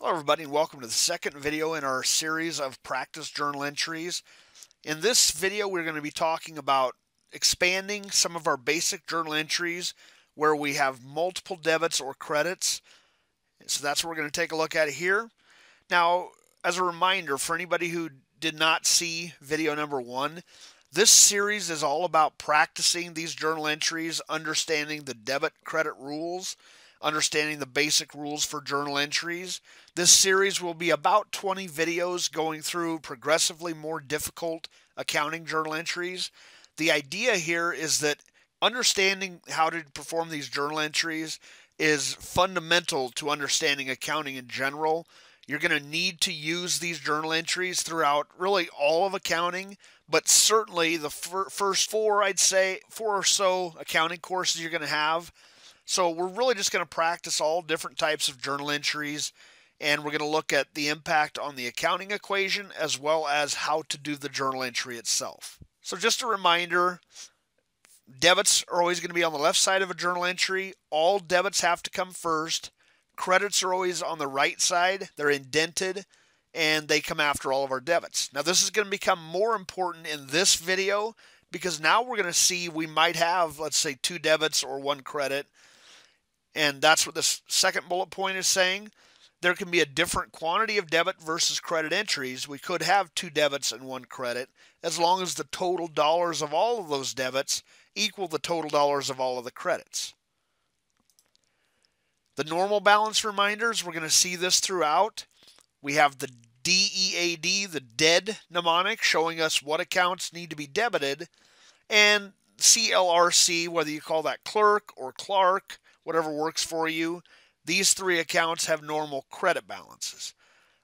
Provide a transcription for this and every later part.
Hello everybody and welcome to the second video in our series of practice journal entries. In this video we're going to be talking about expanding some of our basic journal entries where we have multiple debits or credits. So that's what we're going to take a look at here. Now as a reminder for anybody who did not see video number one, this series is all about practicing these journal entries, understanding the debit credit rules, understanding the basic rules for journal entries. This series will be about 20 videos going through progressively more difficult accounting journal entries. The idea here is that understanding how to perform these journal entries is fundamental to understanding accounting in general. You're going to need to use these journal entries throughout really all of accounting, but certainly the fir first four, I'd say, four or so accounting courses you're going to have so we're really just going to practice all different types of journal entries and we're going to look at the impact on the accounting equation as well as how to do the journal entry itself. So just a reminder, debits are always going to be on the left side of a journal entry. All debits have to come first. Credits are always on the right side. They're indented and they come after all of our debits. Now this is going to become more important in this video because now we're going to see we might have, let's say, two debits or one credit and that's what this second bullet point is saying. There can be a different quantity of debit versus credit entries. We could have two debits and one credit as long as the total dollars of all of those debits equal the total dollars of all of the credits. The normal balance reminders, we're going to see this throughout. We have the DEAD, the dead mnemonic, showing us what accounts need to be debited, and CLRC, whether you call that clerk or Clark, whatever works for you. These three accounts have normal credit balances.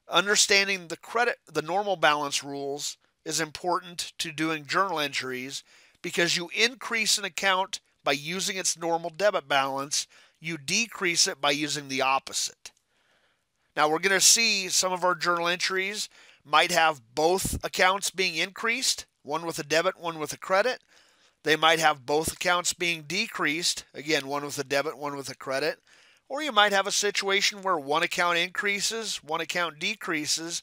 Understanding the credit the normal balance rules is important to doing journal entries because you increase an account by using its normal debit balance, you decrease it by using the opposite. Now we're going to see some of our journal entries might have both accounts being increased, one with a debit, one with a credit. They might have both accounts being decreased, again, one with a debit, one with a credit. Or you might have a situation where one account increases, one account decreases.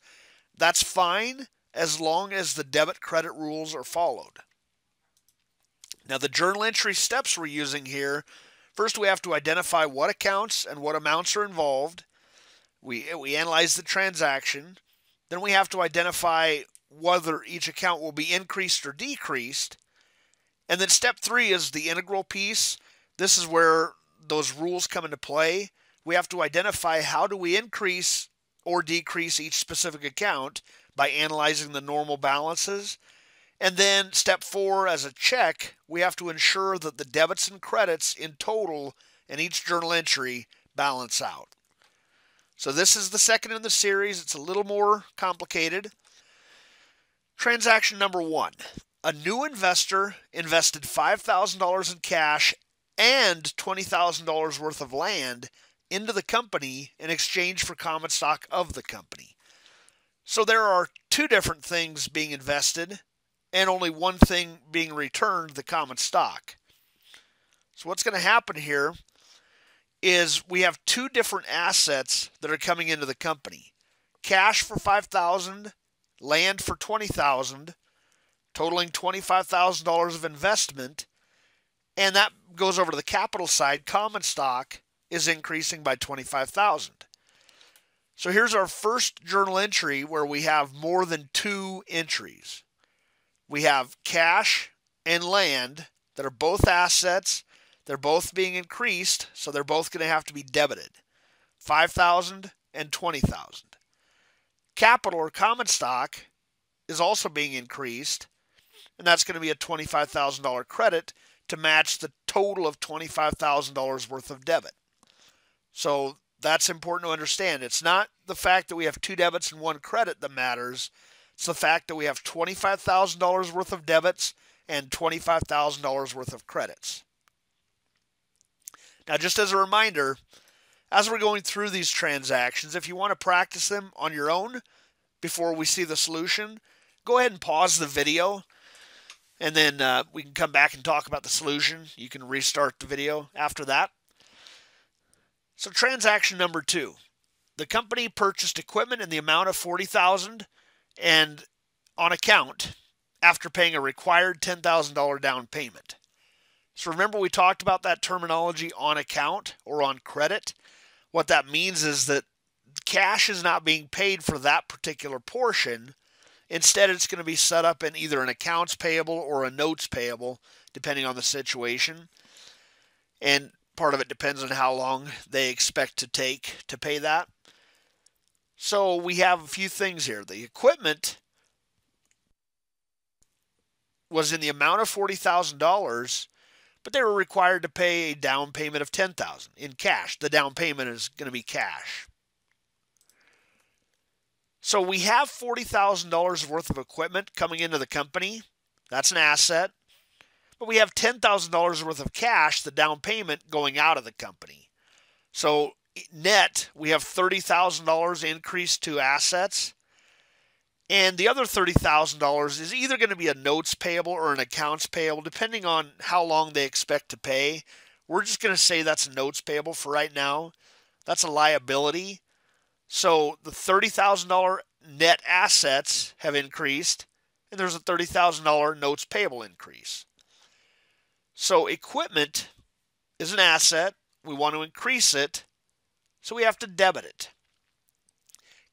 That's fine as long as the debit credit rules are followed. Now, the journal entry steps we're using here first, we have to identify what accounts and what amounts are involved. We, we analyze the transaction. Then, we have to identify whether each account will be increased or decreased. And then step three is the integral piece. This is where those rules come into play. We have to identify how do we increase or decrease each specific account by analyzing the normal balances. And then step four, as a check, we have to ensure that the debits and credits in total in each journal entry balance out. So this is the second in the series. It's a little more complicated. Transaction number one a new investor invested $5,000 in cash and $20,000 worth of land into the company in exchange for common stock of the company. So there are two different things being invested and only one thing being returned, the common stock. So what's going to happen here is we have two different assets that are coming into the company. Cash for 5000, land for 20,000 totaling $25,000 of investment, and that goes over to the capital side. Common stock is increasing by 25,000. So here's our first journal entry where we have more than two entries. We have cash and land that are both assets. They're both being increased, so they're both going to have to be debited. 5,000 and 20,000. Capital or common stock is also being increased, and that's going to be a $25,000 credit to match the total of $25,000 worth of debit. So that's important to understand. It's not the fact that we have two debits and one credit that matters. It's the fact that we have $25,000 worth of debits and $25,000 worth of credits. Now, just as a reminder, as we're going through these transactions, if you want to practice them on your own before we see the solution, go ahead and pause the video and then uh, we can come back and talk about the solution. You can restart the video after that. So transaction number two. the company purchased equipment in the amount of 40,000 and on account after paying a required $10,000 down payment. So remember we talked about that terminology on account or on credit. What that means is that cash is not being paid for that particular portion. Instead, it's going to be set up in either an accounts payable or a notes payable, depending on the situation. And part of it depends on how long they expect to take to pay that. So we have a few things here. The equipment was in the amount of $40,000, but they were required to pay a down payment of 10000 in cash. The down payment is going to be cash. So we have $40,000 worth of equipment coming into the company. That's an asset. But we have $10,000 worth of cash, the down payment, going out of the company. So net, we have $30,000 increase to assets. And the other $30,000 is either going to be a notes payable or an accounts payable, depending on how long they expect to pay. We're just going to say that's notes payable for right now. That's a liability. So the $30,000 net assets have increased, and there's a $30,000 notes payable increase. So equipment is an asset. We want to increase it, so we have to debit it.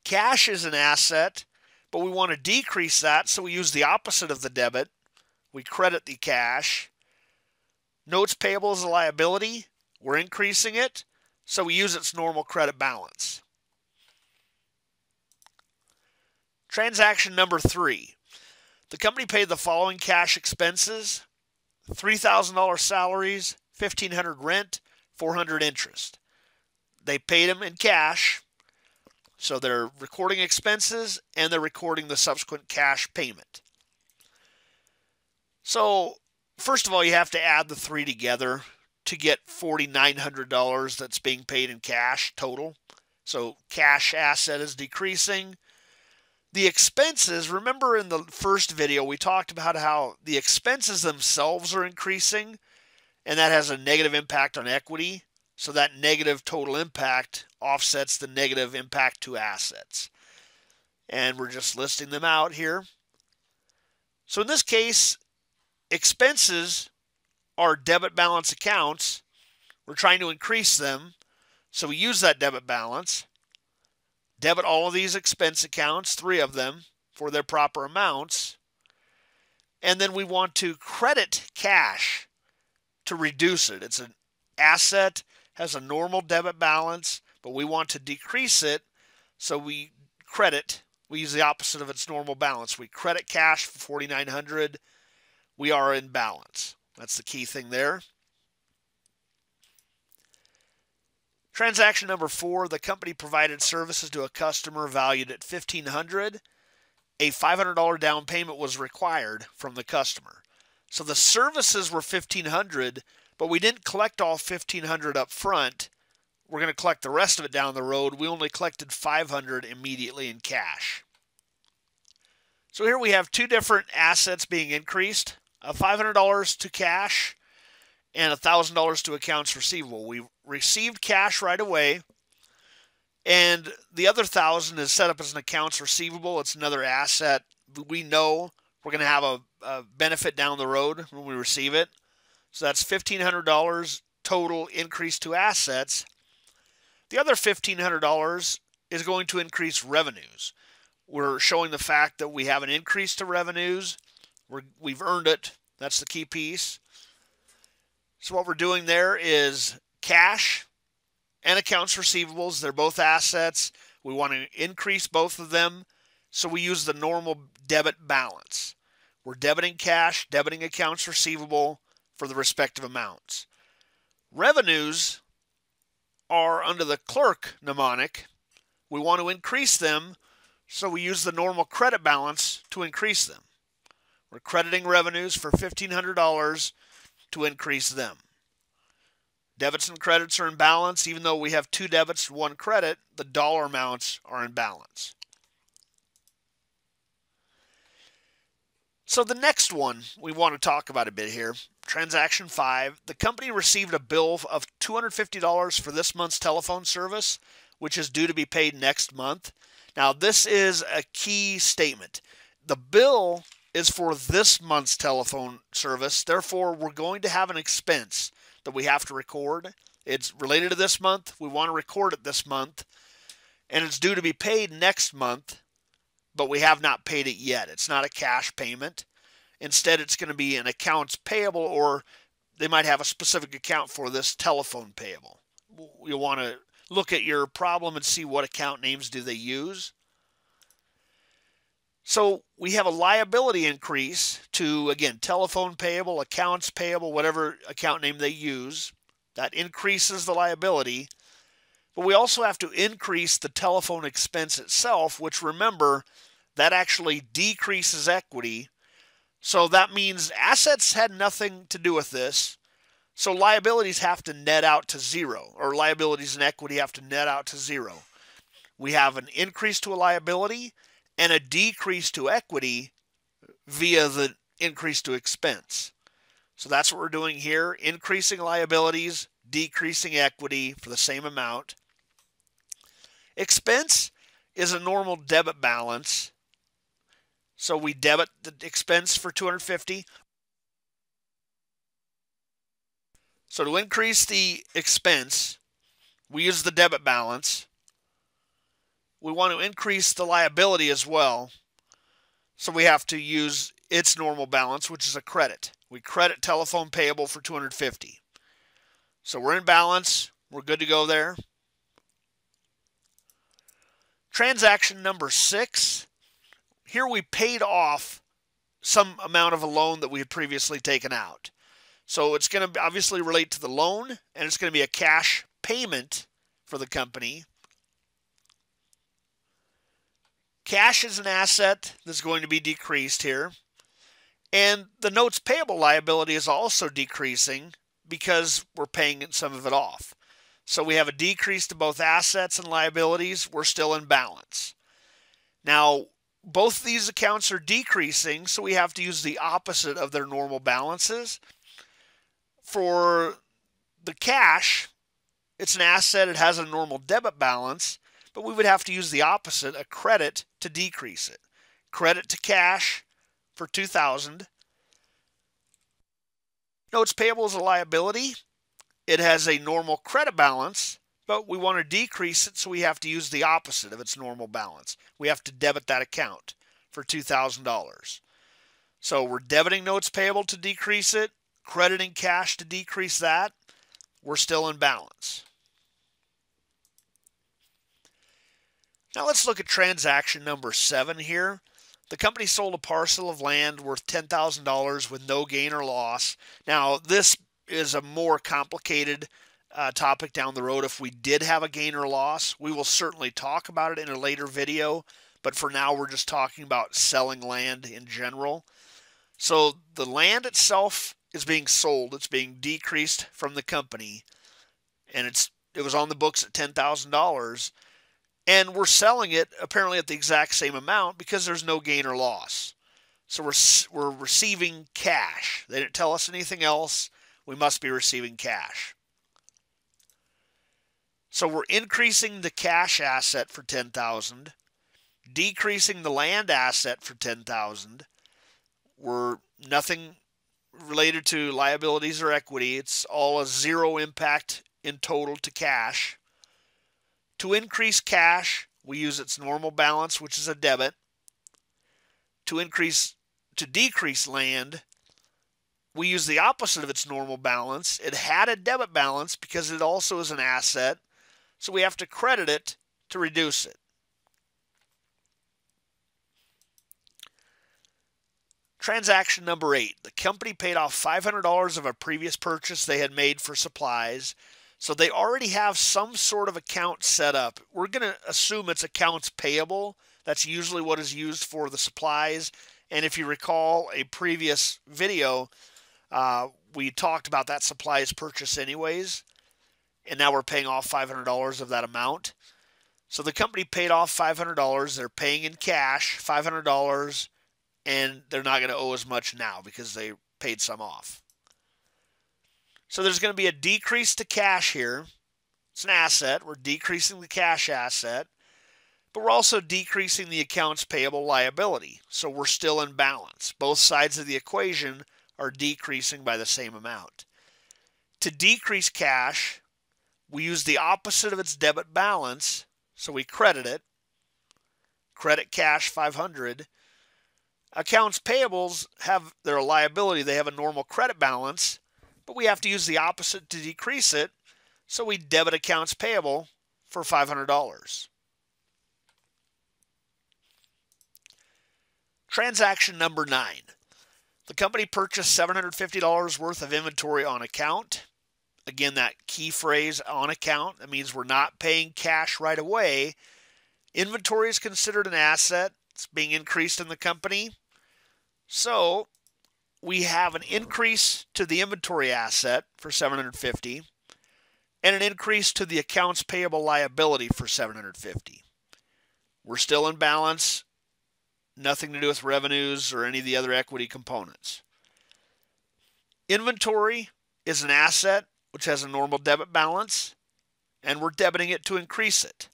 Cash is an asset, but we want to decrease that, so we use the opposite of the debit. We credit the cash. Notes payable is a liability. We're increasing it, so we use its normal credit balance. Transaction number three. The company paid the following cash expenses $3,000 salaries, 1500 rent, 400 interest. They paid them in cash, so they're recording expenses and they're recording the subsequent cash payment. So, first of all, you have to add the three together to get $4,900 that's being paid in cash total. So, cash asset is decreasing, the expenses, remember in the first video, we talked about how the expenses themselves are increasing, and that has a negative impact on equity. So that negative total impact offsets the negative impact to assets. And we're just listing them out here. So in this case, expenses are debit balance accounts. We're trying to increase them. So we use that debit balance debit all of these expense accounts, three of them, for their proper amounts. And then we want to credit cash to reduce it. It's an asset, has a normal debit balance, but we want to decrease it. So we credit, we use the opposite of its normal balance. We credit cash for 4900 We are in balance. That's the key thing there. Transaction number four, the company provided services to a customer valued at 1,500. A $500 down payment was required from the customer. So the services were 1500 but we didn't collect all 1500 up front. We're going to collect the rest of it down the road. We only collected 500 immediately in cash. So here we have two different assets being increased. $500 to cash and $1,000 to accounts receivable. We received cash right away, and the other 1000 is set up as an accounts receivable. It's another asset. We know we're going to have a, a benefit down the road when we receive it. So that's $1,500 total increase to assets. The other $1,500 is going to increase revenues. We're showing the fact that we have an increase to revenues. we have earned it. That's the key piece. So what we're doing there is cash and accounts receivables. They're both assets. We want to increase both of them. So we use the normal debit balance. We're debiting cash, debiting accounts receivable for the respective amounts. Revenues are under the clerk mnemonic. We want to increase them, so we use the normal credit balance to increase them. We're crediting revenues for $1,500 to increase them. Debits and credits are in balance. Even though we have two debits, one credit, the dollar amounts are in balance. So the next one we want to talk about a bit here, transaction 5, the company received a bill of $250 for this month's telephone service. which is due to be paid next month. Now, this is a key statement. The bill is for this month's telephone service. Therefore, we're going to have an expense that we have to record. It's related to this month. We want to record it this month. And it's due to be paid next month, but we have not paid it yet. It's not a cash payment. Instead, it's going to be an accounts payable, or they might have a specific account for this telephone payable. You'll want to look at your problem and see what account names do they use. So we have a liability increase to, again, telephone payable, accounts payable, whatever account name they use. That increases the liability. But we also have to increase the telephone expense itself, which remember, that actually decreases equity. So that means assets had nothing to do with this. So liabilities have to net out to zero, or liabilities and equity have to net out to zero. We have an increase to a liability and a decrease to equity via the increase to expense. So that's what we're doing here, increasing liabilities, decreasing equity for the same amount. Expense is a normal debit balance. So we debit the expense for 250. So to increase the expense, we use the debit balance we want to increase the liability as well. So we have to use its normal balance, which is a credit. We credit telephone payable for 250. So we're in balance. We're good to go there. Transaction number six. Here we paid off some amount of a loan that we had previously taken out. So it's going to obviously relate to the loan, and it's going to be a cash payment for the company. Cash is an asset that's going to be decreased here. And the notes payable liability is also decreasing because we're paying some of it off. So we have a decrease to both assets and liabilities. We're still in balance. Now, both these accounts are decreasing, so we have to use the opposite of their normal balances. For the cash, it's an asset, it has a normal debit balance but we would have to use the opposite, a credit, to decrease it. Credit to cash for 2000 Notes payable is a liability. It has a normal credit balance, but we want to decrease it, so we have to use the opposite of its normal balance. We have to debit that account for $2,000. So we're debiting notes payable to decrease it, crediting cash to decrease that. We're still in balance. Now let's look at transaction number seven here. The company sold a parcel of land worth $10,000 with no gain or loss. Now, this is a more complicated uh, topic down the road. If we did have a gain or loss, we will certainly talk about it in a later video. But for now, we're just talking about selling land in general. So the land itself is being sold. It's being decreased from the company. And it's it was on the books at $10,000 and we're selling it apparently at the exact same amount because there's no gain or loss. So we're we're receiving cash. They didn't tell us anything else. We must be receiving cash. So we're increasing the cash asset for 10,000, decreasing the land asset for 10,000. We're nothing related to liabilities or equity. It's all a zero impact in total to cash. To increase cash, we use its normal balance, which is a debit. To increase to decrease land, we use the opposite of its normal balance. It had a debit balance because it also is an asset, so we have to credit it to reduce it. Transaction number eight. The company paid off $500 of a previous purchase they had made for supplies so they already have some sort of account set up. We're going to assume it's accounts payable. That's usually what is used for the supplies. And if you recall a previous video, uh, we talked about that supplies purchase anyways. And now we're paying off $500 of that amount. So the company paid off $500. They're paying in cash $500. And they're not going to owe as much now because they paid some off. So there's going to be a decrease to cash here. It's an asset. We're decreasing the cash asset, but we're also decreasing the accounts payable liability. So we're still in balance. Both sides of the equation are decreasing by the same amount. To decrease cash, we use the opposite of its debit balance, so we credit it. Credit cash 500. Accounts payables have their liability, they have a normal credit balance, but we have to use the opposite to decrease it, so we debit accounts payable for $500. Transaction number nine. The company purchased $750 worth of inventory on account. Again, that key phrase on account, that means we're not paying cash right away. Inventory is considered an asset. It's being increased in the company. So we have an increase to the inventory asset for 750 and an increase to the accounts payable liability for 750. We're still in balance, nothing to do with revenues or any of the other equity components. Inventory is an asset which has a normal debit balance, and we're debiting it to increase it.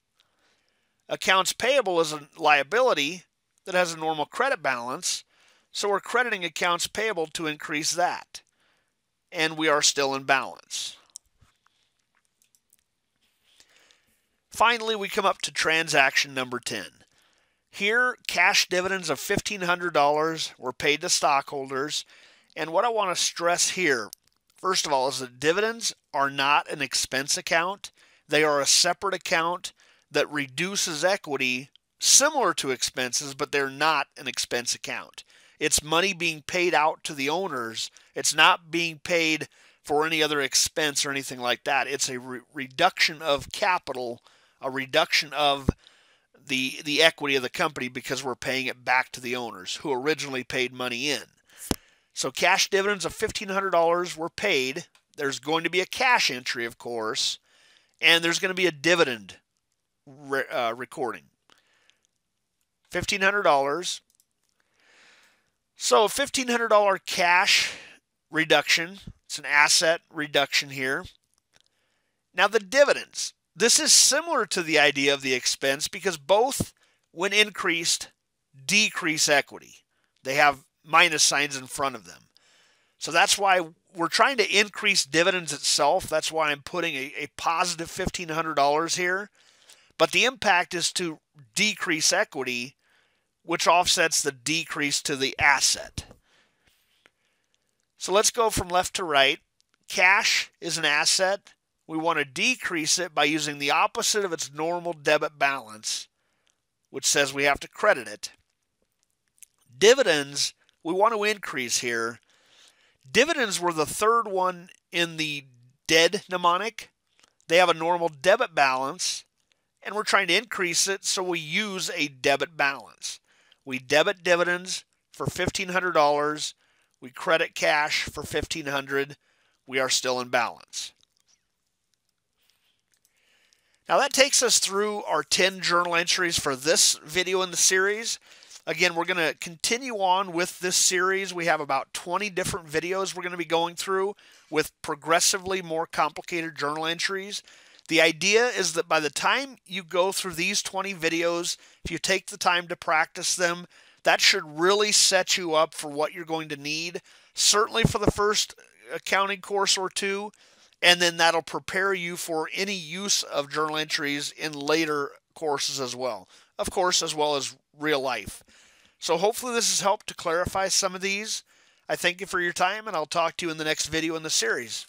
Accounts payable is a liability that has a normal credit balance, so we're crediting accounts payable to increase that. And we are still in balance. Finally, we come up to transaction number 10. Here, cash dividends of $1,500 were paid to stockholders. And what I want to stress here, first of all, is that dividends are not an expense account. They are a separate account that reduces equity similar to expenses, but they're not an expense account. It's money being paid out to the owners. It's not being paid for any other expense or anything like that. It's a re reduction of capital, a reduction of the the equity of the company because we're paying it back to the owners who originally paid money in. So cash dividends of $1500 were paid. There's going to be a cash entry, of course, and there's going to be a dividend re uh, recording. $1500 so $1,500 cash reduction. It's an asset reduction here. Now the dividends. This is similar to the idea of the expense because both, when increased, decrease equity. They have minus signs in front of them. So that's why we're trying to increase dividends itself. That's why I'm putting a, a positive $1,500 here. But the impact is to decrease equity which offsets the decrease to the asset. So let's go from left to right. Cash is an asset. We want to decrease it by using the opposite of its normal debit balance, which says we have to credit it. Dividends, we want to increase here. Dividends were the third one in the dead mnemonic. They have a normal debit balance, and we're trying to increase it, so we use a debit balance. We debit dividends for $1,500. We credit cash for $1,500. We are still in balance. Now that takes us through our 10 journal entries for this video in the series. Again, we're going to continue on with this series. We have about 20 different videos we're going to be going through with progressively more complicated journal entries. The idea is that by the time you go through these 20 videos, if you take the time to practice them, that should really set you up for what you're going to need, certainly for the first uh, accounting course or two, and then that'll prepare you for any use of journal entries in later courses as well. Of course, as well as real life. So hopefully this has helped to clarify some of these. I thank you for your time, and I'll talk to you in the next video in the series.